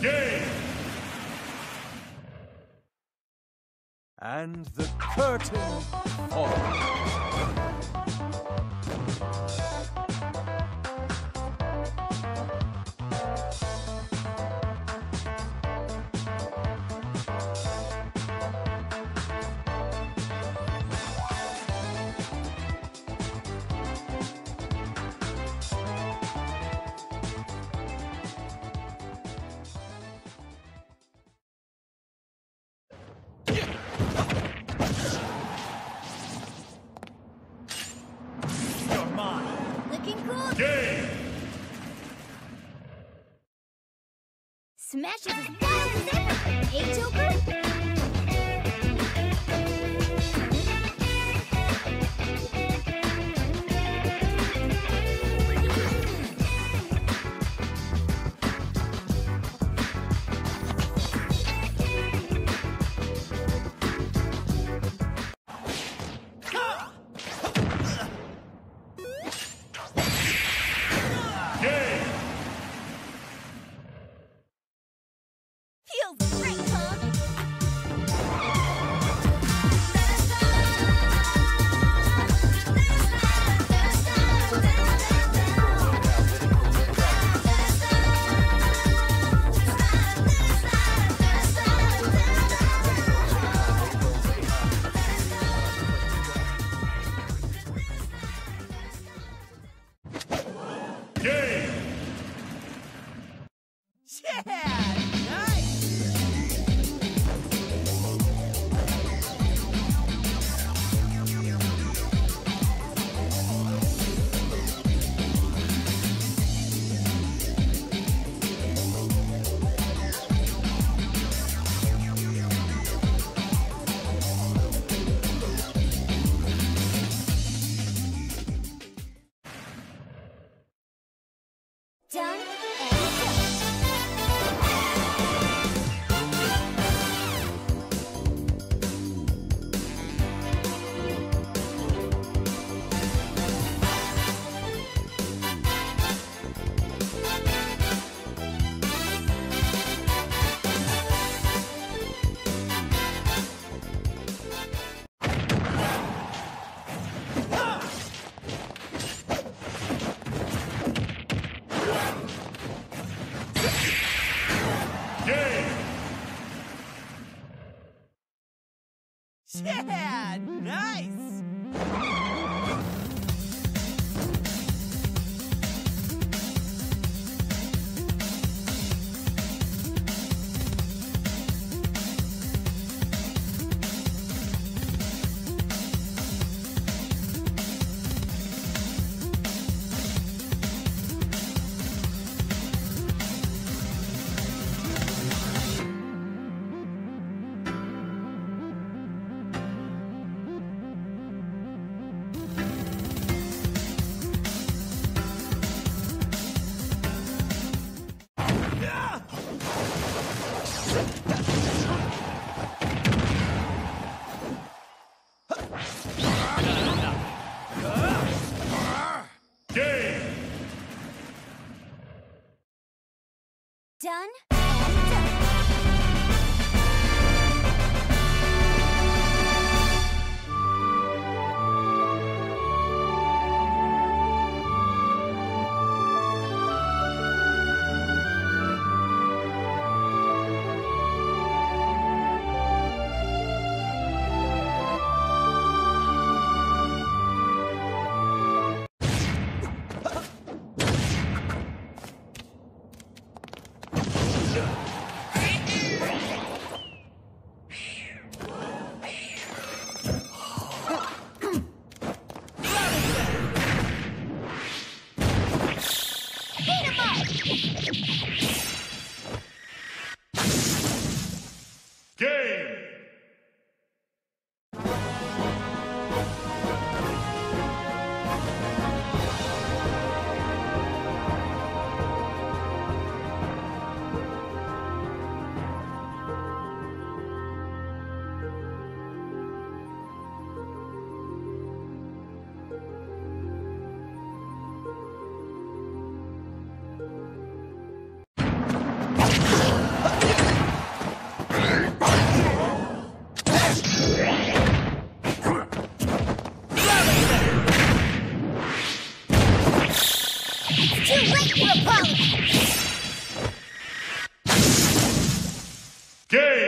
game. And the curtain falls. Game! it! Yeah, nice! Game! Done? Yeah. Too late for a! Game!